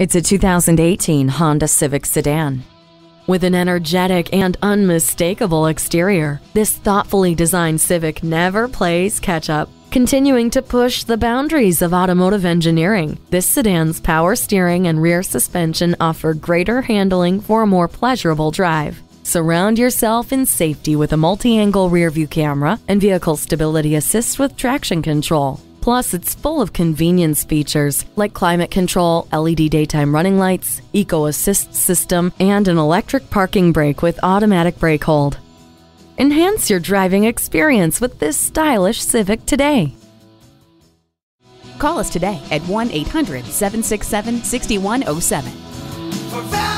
It's a 2018 Honda Civic sedan. With an energetic and unmistakable exterior, this thoughtfully designed Civic never plays catch up. Continuing to push the boundaries of automotive engineering, this sedan's power steering and rear suspension offer greater handling for a more pleasurable drive. Surround yourself in safety with a multi angle rearview camera and vehicle stability assist with traction control. Plus, it's full of convenience features like climate control, LED daytime running lights, eco assist system, and an electric parking brake with automatic brake hold. Enhance your driving experience with this stylish Civic today. Call us today at 1 800 767 6107.